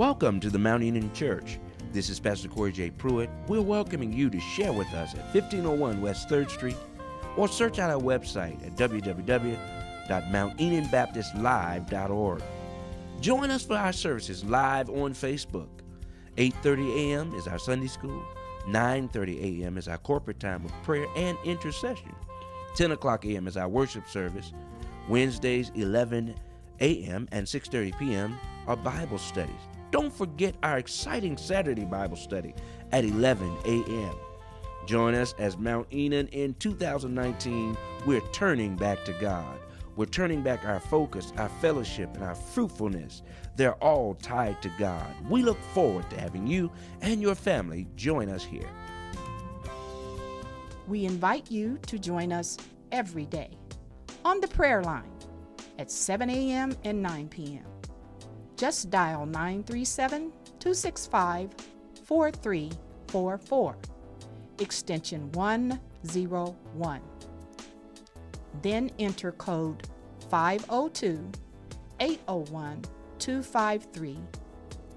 Welcome to the Mount Enon Church. This is Pastor Corey J. Pruitt. We're welcoming you to share with us at 1501 West 3rd Street or search out our website at www.mountenonbaptistlive.org. Join us for our services live on Facebook. 8:30 a.m. is our Sunday school. 9:30 a.m. is our corporate time of prayer and intercession. 10 o'clock a.m. is our worship service. Wednesdays 11 a.m. and 6:30 p.m. are Bible studies. Don't forget our exciting Saturday Bible study at 11 a.m. Join us as Mount Enon in 2019. We're turning back to God. We're turning back our focus, our fellowship, and our fruitfulness. They're all tied to God. We look forward to having you and your family join us here. We invite you to join us every day on the prayer line at 7 a.m. and 9 p.m. Just dial 937 265 4344, extension 101. Then enter code 502 801 253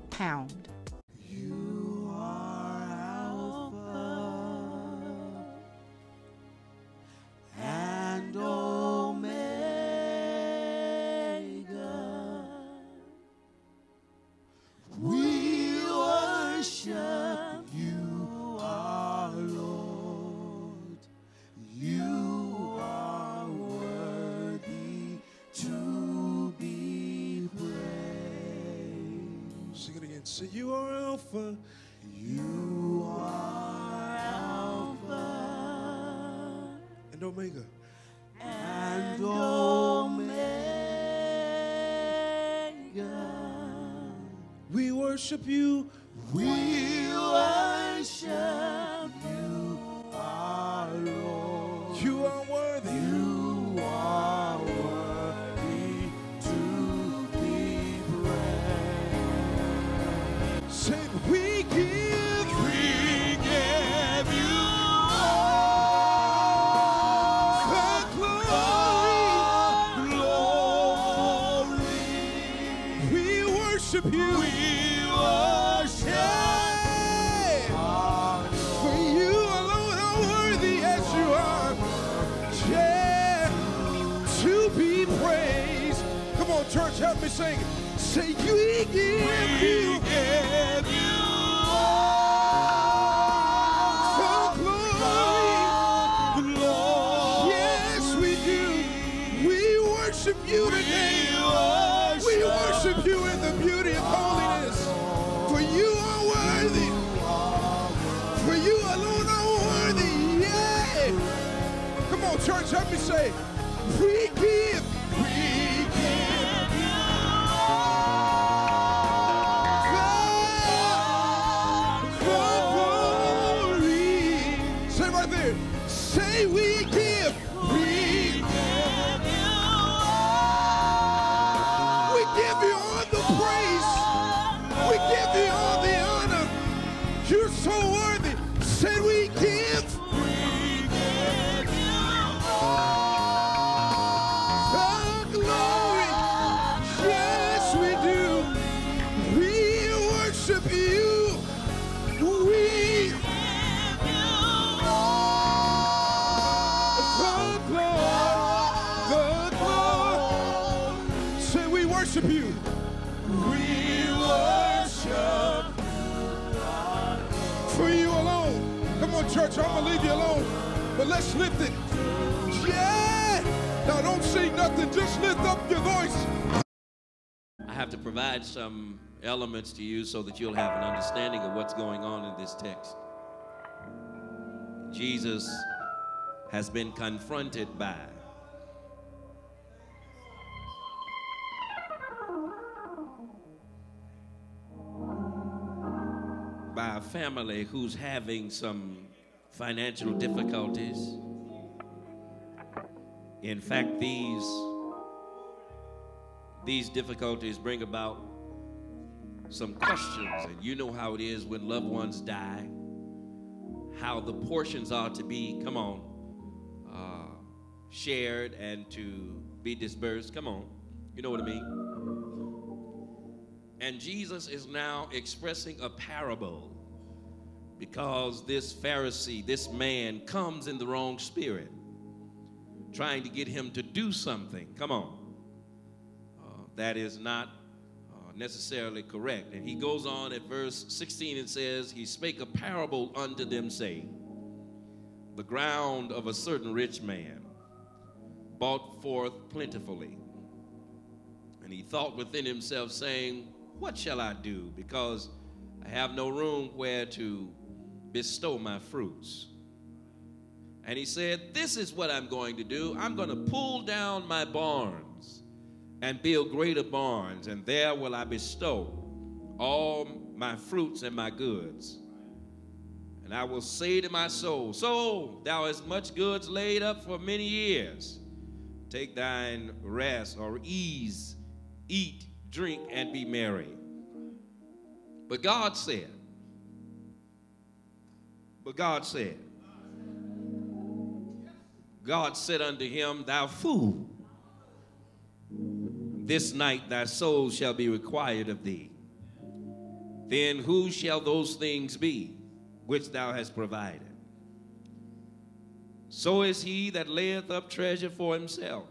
pound. Praised. Sing it again. Say, You are Alpha. You are Alpha and Omega. And Omega. We worship you. We worship on, church, help me sing. Say, we give you. give you the glory. Yes, we do. We worship you today. We worship you in the beauty of holiness. For you are worthy. For you alone are worthy. Yeah. Come on, church, help me say, Say we give. Church. I'm gonna leave you alone, but let's lift it. Yeah. Now don't say nothing. Just lift up your voice. I have to provide some elements to you so that you'll have an understanding of what's going on in this text. Jesus has been confronted by by a family who's having some financial difficulties. In fact, these these difficulties bring about some questions, and you know how it is when loved ones die, how the portions are to be, come on, uh, shared and to be dispersed. Come on, you know what I mean? And Jesus is now expressing a parable because this Pharisee, this man, comes in the wrong spirit, trying to get him to do something. Come on. Uh, that is not uh, necessarily correct. And he goes on at verse 16 and says, He spake a parable unto them, saying, The ground of a certain rich man brought forth plentifully. And he thought within himself, saying, What shall I do? Because I have no room where to bestow my fruits. And he said, This is what I'm going to do. I'm going to pull down my barns and build greater barns, and there will I bestow all my fruits and my goods. And I will say to my soul, Soul, thou hast much goods laid up for many years. Take thine rest or ease, eat, drink, and be merry. But God said, but God said, God said unto him, Thou fool, this night thy soul shall be required of thee. Then who shall those things be which thou hast provided? So is he that layeth up treasure for himself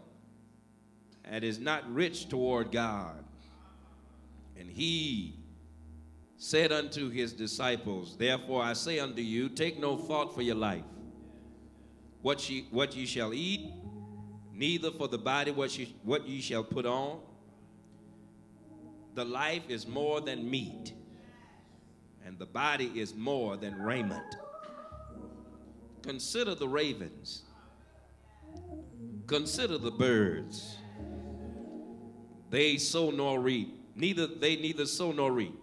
and is not rich toward God. And he said unto his disciples, Therefore I say unto you, take no thought for your life, what ye, what ye shall eat, neither for the body what ye, what ye shall put on. The life is more than meat, and the body is more than raiment. Consider the ravens, consider the birds. They sow nor reap, neither they neither sow nor reap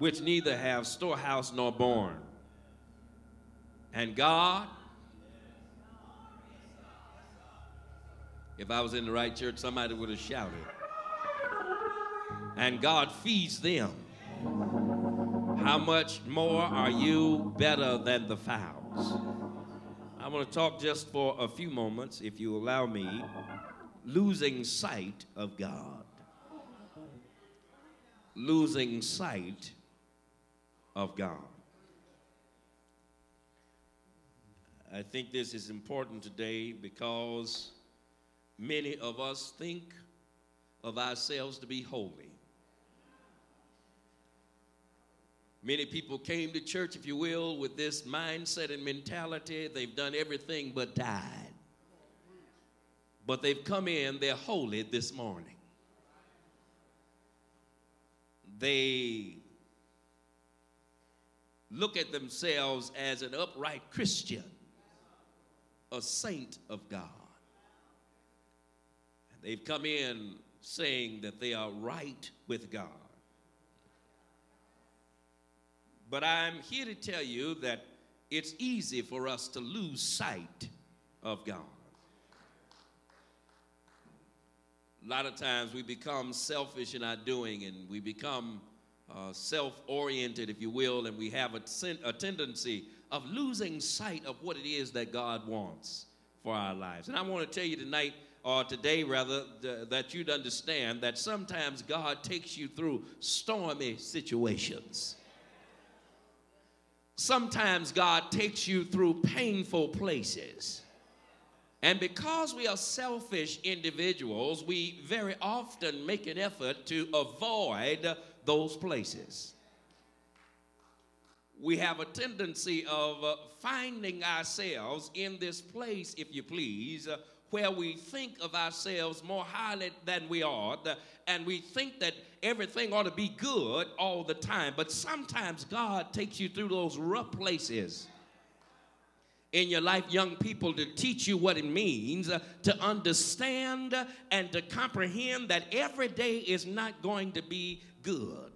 which neither have storehouse nor barn. And God, if I was in the right church, somebody would have shouted. And God feeds them. How much more are you better than the fowls? I want to talk just for a few moments, if you allow me, losing sight of God. Losing sight of God. I think this is important today because many of us think of ourselves to be holy. Many people came to church, if you will, with this mindset and mentality. They've done everything but died. But they've come in, they're holy this morning. They look at themselves as an upright Christian, a saint of God. They've come in saying that they are right with God. But I'm here to tell you that it's easy for us to lose sight of God. A lot of times we become selfish in our doing and we become uh, self oriented, if you will, and we have a, a tendency of losing sight of what it is that God wants for our lives. And I want to tell you tonight, or today rather, th- that you'd understand that sometimes God takes you through stormy situations. Sometimes God takes you through painful places. And because we are selfish individuals, we very often make an effort to avoid those places. We have a tendency of uh, finding ourselves in this place, if you please, uh, where we think of ourselves more highly than we ought, uh, and we think that everything ought to be good all the time. But sometimes God takes you through those rough places in your life, young people, to teach you what it means uh, to understand and to comprehend that every day is not going to be good.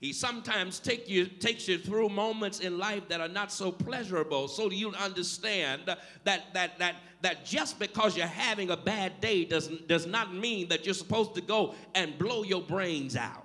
He sometimes take you, takes you through moments in life that are not so pleasurable so you understand that, that, that, that just because you're having a bad day does, does not mean that you're supposed to go and blow your brains out.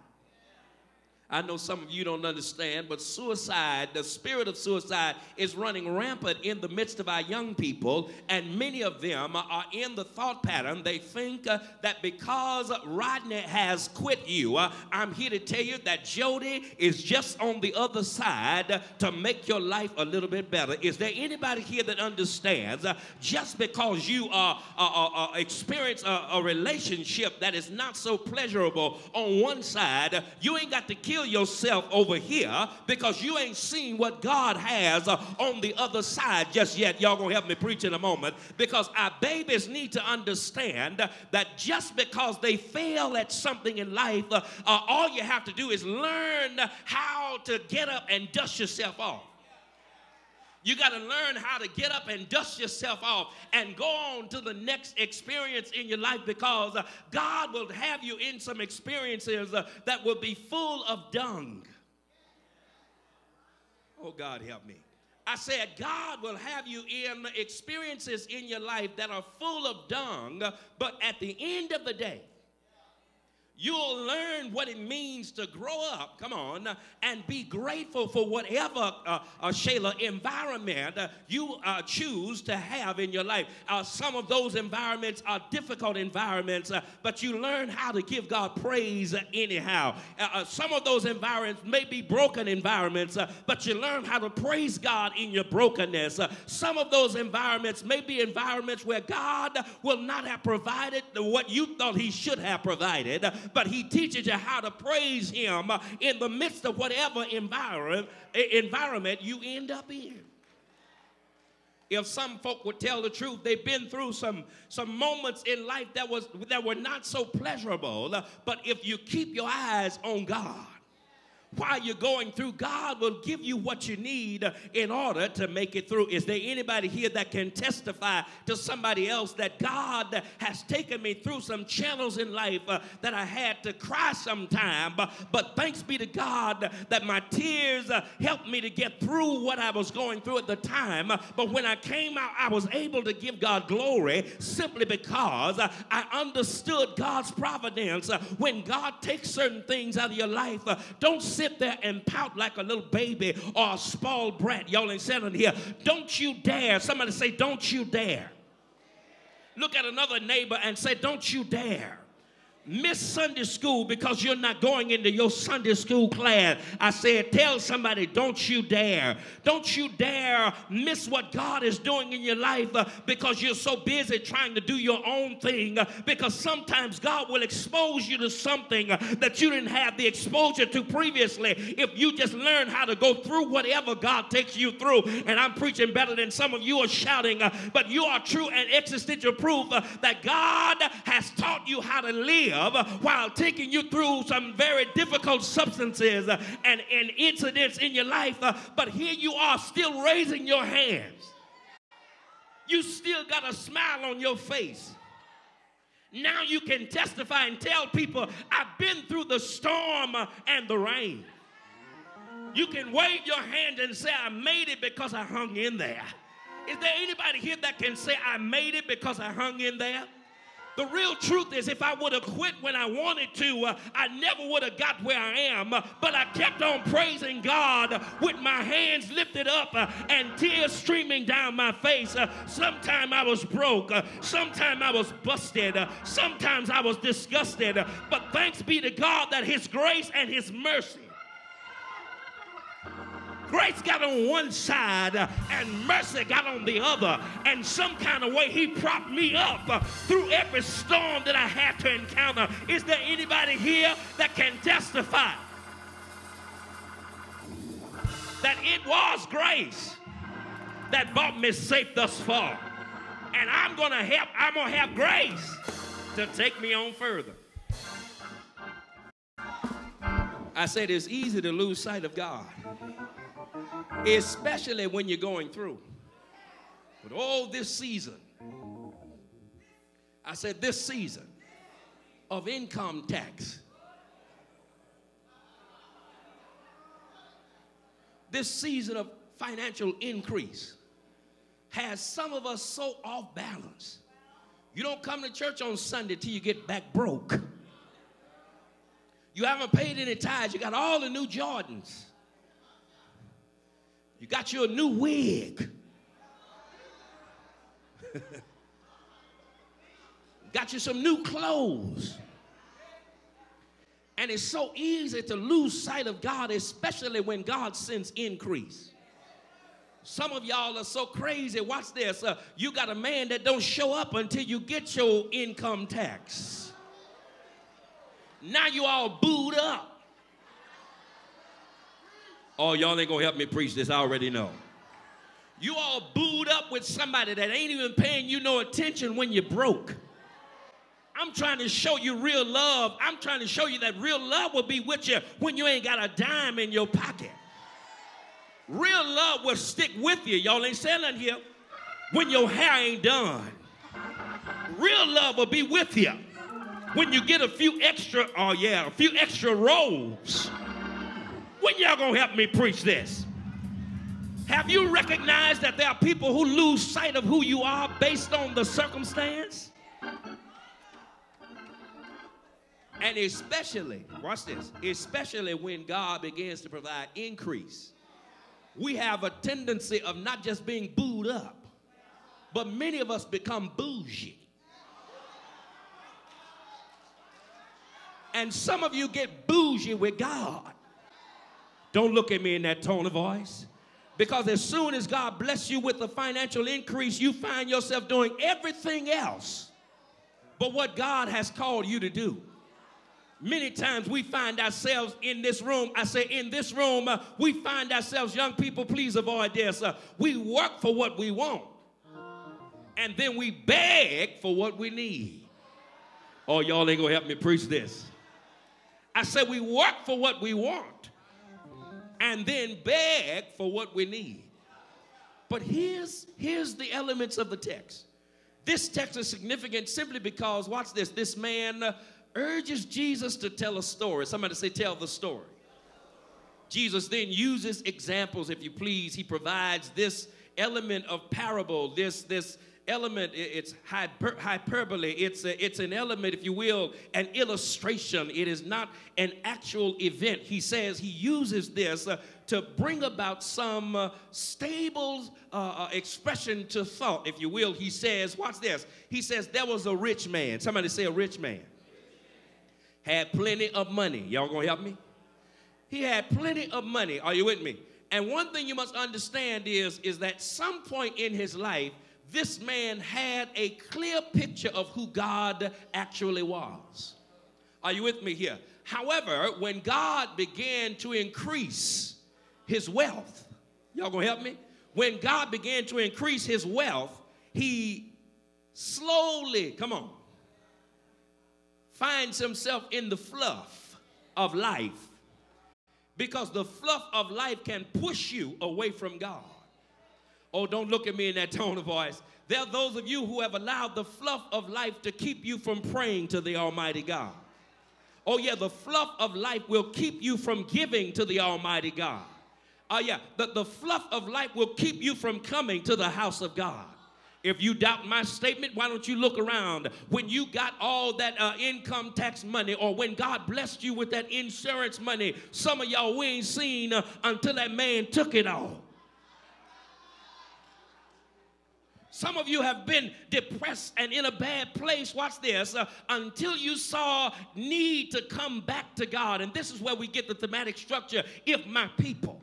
I know some of you don't understand, but suicide, the spirit of suicide, is running rampant in the midst of our young people, and many of them are in the thought pattern. They think uh, that because Rodney has quit you, uh, I'm here to tell you that Jody is just on the other side to make your life a little bit better. Is there anybody here that understands uh, just because you are, are experience a, a relationship that is not so pleasurable on one side, you ain't got to kill kill yourself over here because you ain't seen what God has uh, on the other side just yet. Y'all gonna help me preach in a moment because our babies need to understand that just because they fail at something in life, uh, uh, all you have to do is learn how to get up and dust yourself off. You got to learn how to get up and dust yourself off and go on to the next experience in your life because uh, God will have you in some experiences uh, that will be full of dung. Oh, God, help me. I said, God will have you in experiences in your life that are full of dung, but at the end of the day, You'll learn what it means to grow up, come on, and be grateful for whatever, uh, uh, Shayla, environment uh, you uh, choose to have in your life. Uh, some of those environments are difficult environments, uh, but you learn how to give God praise anyhow. some of those environments may be broken environments, but you learn how to praise God in your brokenness. some of those environments may be environments where God will not have provided what you thought He should have provided but he teaches you how to praise him uh, in the midst of whatever environment, environment you end up in. If some folk would tell the truth, they've been through some, some moments in life that, was, that were not so pleasurable. Uh, but if you keep your eyes on God, while you're going through, God will give you what you need in order to make it through. Is there anybody here that can testify to somebody else that God has taken me through some channels in life uh, that I had to cry sometime, but, but thanks be to God that my tears uh, helped me to get through what I was going through at the time. But when I came out, I was able to give God glory simply because uh, I understood God's providence. Uh, when God takes certain things out of your life, uh, don't sit sit there and pout like a little baby or a spoiled brat. Y'all ain't selling here. Don't you dare. Somebody say, Don't you dare. Look at another neighbor and say, Don't you dare miss Sunday school because you're not going into your Sunday school class. I said, tell somebody, don't you dare. Don't you dare miss what God is doing in your life uh, because you're so busy trying to do your own thing. Uh, because sometimes God will expose you to something uh, that you didn't have the exposure to previously if you just learn how to go through whatever God takes you through. And I'm preaching better than some of you are shouting, but you are true and existential proof that God has taught you how to live live uh, while taking you through some very difficult substances uh, and, and incidents in your life. Uh, but here you are still raising your hands. You still got a smile on your face. Now you can testify and tell people, I've been through the storm and the rain. You can wave your hand and say, I made it because I hung in there. Is there anybody here that can say, I made it because I hung in there? The real truth is, if I would have quit when I wanted to, uh, I never would have got where I am. but I kept on praising God with my hands lifted up uh, and tears streaming down my face. Uh, sometime I was broke. Uh, sometime I was busted. Uh, sometimes I was disgusted. but thanks be to God that His grace and His mercy Grace got on one side uh, and mercy got on the other. And some kind of way, He propped me up uh, through every storm that I had to encounter. Is there anybody here that can testify that it was grace that brought me safe thus far? And I'm going to help, I'm going to have grace to take me on further. I said it's easy to lose sight of God especially when you're going through. But all this season, I said this season of income tax, this season of financial increase has some of us so off balance. You don't come to church on Sunday till you get back broke. You haven't paid any tithes. You got all the new Jordans. You got you a new wig. got you some new clothes. And it's so easy to lose sight of God, especially when God sends increase. Some of y'all are so crazy. Watch this. Uh, you got a man that don't show up until you get your income tax. Now you all booed up. Oh, y'all ain't gonna help me preach this. I already know. You all booed up with somebody that ain't even paying you no attention when you're broke. I'm trying to show you real love. I'm trying to show you that real love will be with you when you ain't got a dime in your pocket. Real love will stick with you. Y'all ain't saying nothing here. When your hair ain't done. Real love will be with you when you get a few extra, oh yeah, a few extra rolls. When y'all gonna help me preach this? Have you recognized that there are people who lose sight of who you are based on the circumstance? And especially, watch this, especially when God begins to provide increase we have a tendency of not just being booed up, but many of us become bougie. And some of you get bougie with God. Don't look at me in that tone of voice. Because as soon as God bless you with a financial increase, you find yourself doing everything else but what God has called you to do. Many times we find ourselves in this room. I say, in this room, uh, we find ourselves, young people, please avoid this. Uh, we work for what we want, and then we beg for what we need. Oh, y'all ain't gonna help me preach this. I said, we work for what we want, and then beg for what we need. But here's, here's the elements of the text. This text is significant simply because, watch this, this man. Urges Jesus to tell a story. Somebody say, Tell the story. Jesus then uses examples, if you please. He provides this element of parable, this, this element, it's hyper, hyperbole, it's, a, it's an element, if you will, an illustration. It is not an actual event. He says he uses this uh, to bring about some uh, stable uh, uh expression to thought, if you will. He says, watch this. He says, There was a rich man. Somebody say, A rich man had plenty of money. Y'all gonna help me? He had plenty of money. Are you with me? And one thing you must understand is, is that some point in his life, this man had a clear picture of who God actually was. Are you with me here? However, when God began to increase his wealth, y'all gonna help me? When God began to increase his wealth, he slowly, come on, finds himself in the fluff of life because the fluff of life can push you away from God. Oh, don't look at me in that tone of voice. There are those of you who have allowed the fluff of life to keep you from praying to the Almighty God. Oh, yeah, the fluff of life will keep you from giving to the Almighty God. Oh, yeah, the, the fluff of life will keep you from coming to the house of God. If you doubt my statement, why don't you look around? When you got all that uh, income tax money, or when God blessed you with that insurance money, some of y'all we ain't seen uh, until that man took it all. Some of you have been depressed and in a bad place, watch this, uh, until you saw need to come back to God. And this is where we get the thematic structure if my people.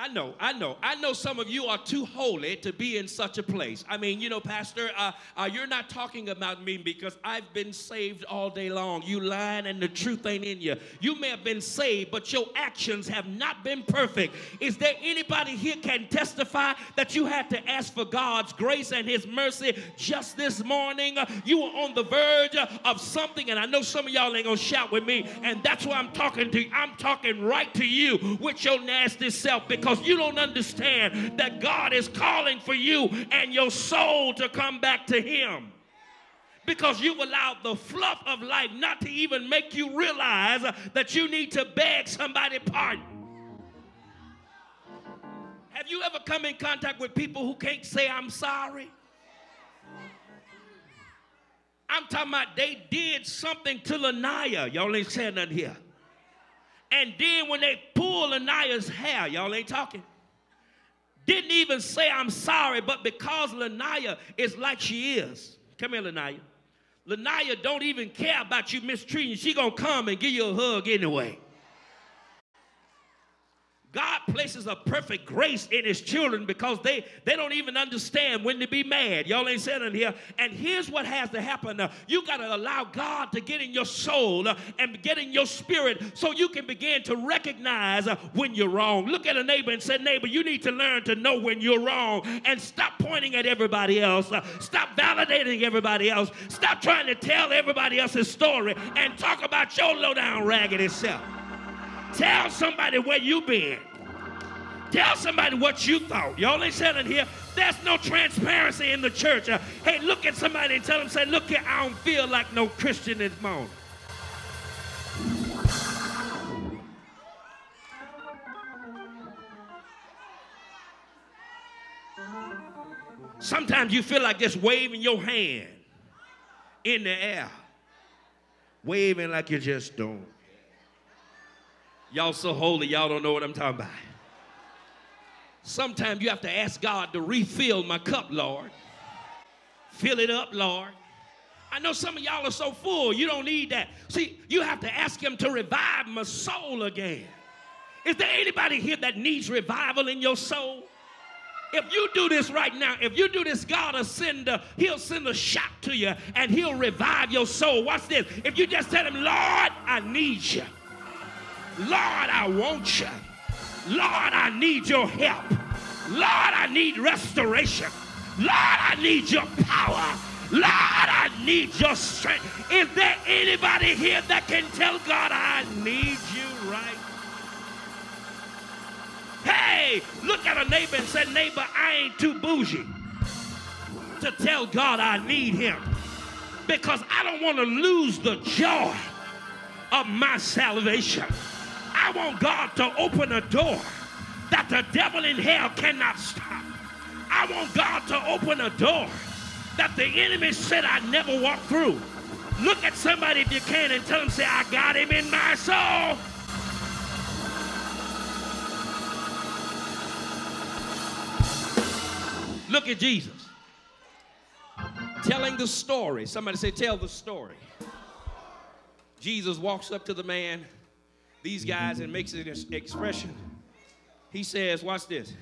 I know, I know. I know some of you are too holy to be in such a place. I mean, you know, Pastor, uh, uh, you're not talking about me because I've been saved all day long. You lying and the truth ain't in you. You may have been saved, but your actions have not been perfect. Is there anybody here can testify that you had to ask for God's grace and His mercy just this morning? You were on the verge of something, and I know some of y'all ain't gonna shout with me, and that's why I'm talking to you. I'm talking right to you with your nasty self because you don't understand that God is calling for you and your soul to come back to Him because you've allowed the fluff of life not to even make you realize that you need to beg somebody pardon. Have you ever come in contact with people who can't say, I'm sorry? I'm talking about they did something to Lanaya. Y'all ain't saying nothing here. And then when they pulled Lanaya's hair, y'all ain't talking. Didn't even say I'm sorry, but because Lanaya is like she is. Come here, Lanaya. Lanaya don't even care about you mistreating. She gonna come and give you a hug anyway. God places a perfect grace in his children because they, they don't even understand when to be mad. Y'all ain't sitting here. And here's what has to happen. Uh, you got to allow God to get in your soul uh, and get in your spirit so you can begin to recognize uh, when you're wrong. Look at a neighbor and say, neighbor, you need to learn to know when you're wrong and stop pointing at everybody else. Stop validating everybody else. Stop trying to tell everybody else's story and talk about your low down raggedy self. Tell somebody where you been. Tell somebody what you thought. Y'all ain't it here. There's no transparency in the church. Uh, hey, look at somebody and tell them, say, look here, I don't feel like no Christian this morning. Sometimes you feel like just waving your hand in the air. Waving like you just don't. Y'all so holy, y'all don't know what I'm talking about. Sometimes you have to ask God to refill my cup, Lord. Fill it up, Lord. I know some of y'all are so full, you don't need that. See, you have to ask Him to revive my soul again. Is there anybody here that needs revival in your soul? If you do this right now, if you do this, God will send a, He'll send a shot to you and He'll revive your soul. Watch this. If you just tell Him, Lord, I need you. Lord, I want you. Lord, I need your help. Lord, I need restoration. Lord, I need your power. Lord, I need your strength. Is there anybody here that can tell God, I need you right? Hey, look at a neighbor and say, neighbor, I ain't too bougie to tell God I need him because I don't want to lose the joy of my salvation. I want God to open a door that the devil in hell cannot stop. I want God to open a door that the enemy said I'd never walk through. Look at somebody if you can and tell them, say, I got him in my soul. Look at Jesus. Telling the story. Somebody say, tell the story. Jesus walks up to the man these guys and makes an expression. He says, watch this.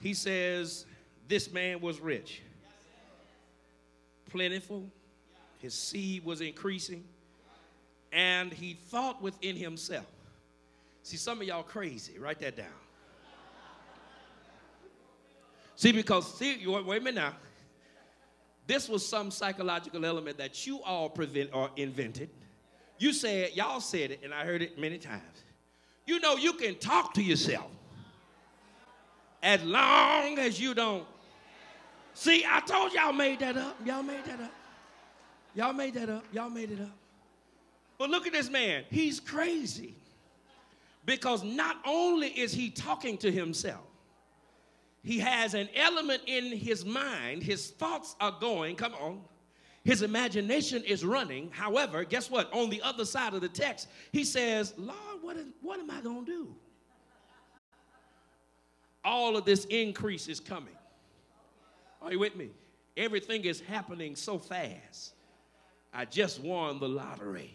He says, this man was rich, plentiful, his seed was increasing, and he thought within himself. See, some of y'all crazy. Write that down. See, because, see, wait a minute now. This was some psychological element that you all prevent or invented you said, y'all said it, and I heard it many times. You know, you can talk to yourself as long as you don't. See, I told y'all made that up. Y'all made that up. Y'all made that up. Y'all made it up. But look at this man. He's crazy. Because not only is he talking to himself, he has an element in his mind. His thoughts are going, come on, his imagination is running. However, guess what? On the other side of the text, he says, Lord, what, is, what am I going to do? All of this increase is coming. Are you with me? Everything is happening so fast. I just won the lottery.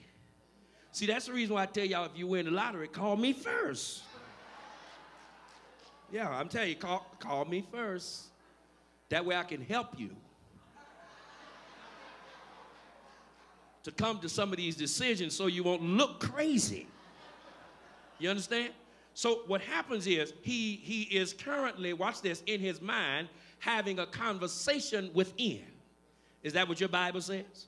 See, that's the reason why I tell y'all if you win the lottery, call me first. Yeah, I'm telling you, call, call me first. That way I can help you. To come to some of these decisions so you won't look crazy. You understand? So what happens is he he is currently, watch this, in his mind having a conversation within. Is that what your Bible says?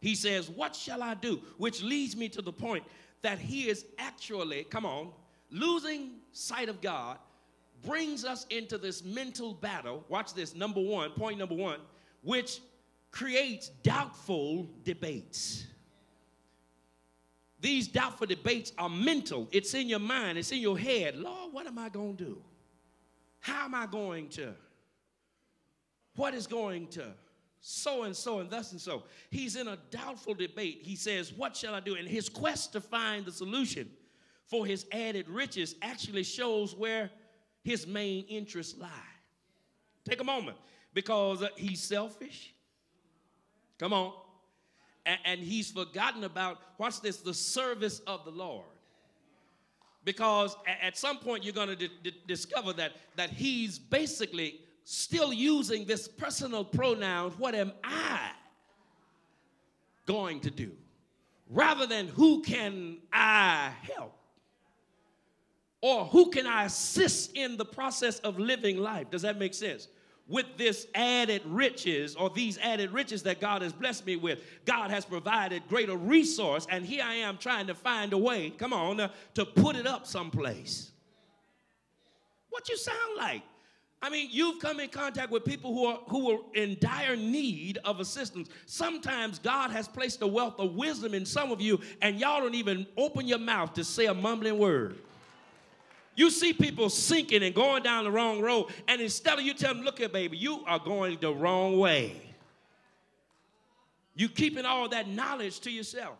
He says, What shall I do? Which leads me to the point that he is actually, come on, losing sight of God brings us into this mental battle. Watch this, number one, point number one, which creates doubtful debates. These doubtful debates are mental. It's in your mind, it's in your head. Lord, what am I going to do? How am I going to? What is going to so and so and thus and so. He's in a doubtful debate. He says, What shall I do? And his quest to find the solution for his added riches actually shows where his main interests lie. Take a moment because uh, he's selfish. Come on. And, and he's forgotten about, watch this, the service of the Lord. Because at some point you're going to discover that, that he's basically still using this personal pronoun, what am I going to do? Rather than who can I help? Or who can I assist in the process of living life? Does that make sense? With this added riches or these added riches that God has blessed me with, God has provided greater resource, and here I am trying to find a way, come on, uh, to put it up someplace. What you sound like? I mean, you've come in contact with people who are who are in dire need of assistance. Sometimes God has placed a wealth of wisdom in some of you, and y'all don't even open your mouth to say a mumbling word. You see people sinking and going down the wrong road, and instead of you tell them, look here, baby, you are going the wrong way. You keeping all that knowledge to yourself.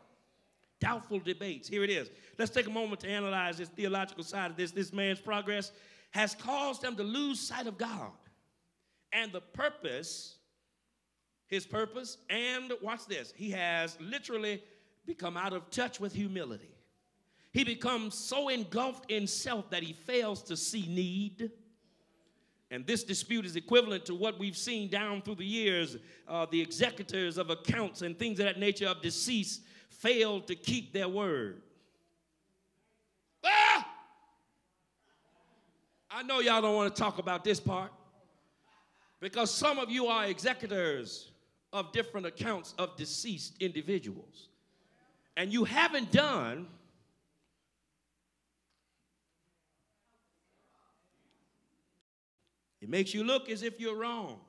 Doubtful debates. Here it is. Let's take a moment to analyze this theological side of this. This man's progress has caused them to lose sight of God and the purpose, his purpose, and watch this, he has literally become out of touch with humility. He becomes so engulfed in self that he fails to see need. And this dispute is equivalent to what we've seen down through the years. Uh, the executors of accounts and things of that nature of deceased failed to keep their word. Ah! I know y'all don't want to talk about this part because some of you are executors of different accounts of deceased individuals. And you haven't done makes you look as if you're wrong.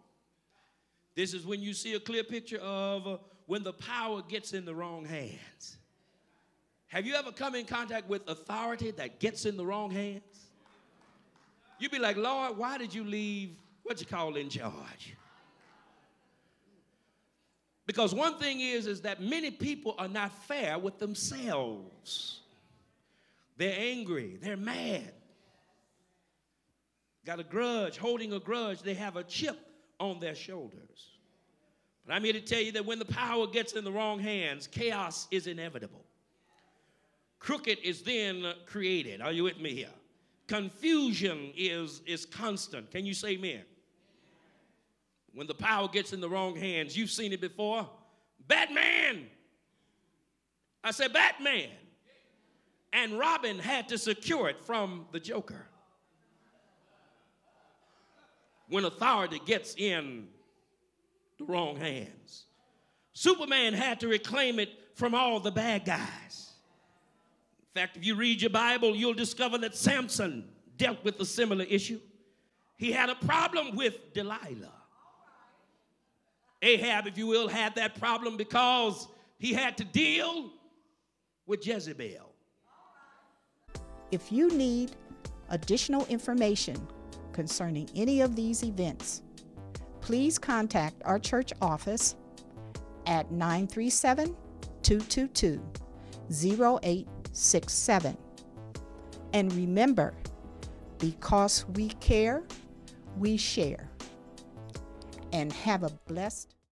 This is when you see a clear picture of uh, when the power gets in the wrong hands. Have you ever come in contact with authority that gets in the wrong hands? You'd be like, Lord, why did you leave what you call in charge? Because one thing is, is that many people are not fair with themselves. They're angry, they're mad. Got a grudge, holding a grudge, they have a chip on their shoulders. But I'm here to tell you that when the power gets in the wrong hands, chaos is inevitable. Crooked is then created. Are you with me here? Confusion is, is constant. Can you say amen? When the power gets in the wrong hands, you've seen it before. Batman! I said, Batman! And Robin had to secure it from the Joker. When authority gets in the wrong hands, Superman had to reclaim it from all the bad guys. In fact, if you read your Bible, you'll discover that Samson dealt with a similar issue. He had a problem with Delilah. Ahab, if you will, had that problem because he had to deal with Jezebel. If you need additional information concerning any of these events, please contact our church office at 937 222 08 six, seven. And remember, because we care, we share. And have a blessed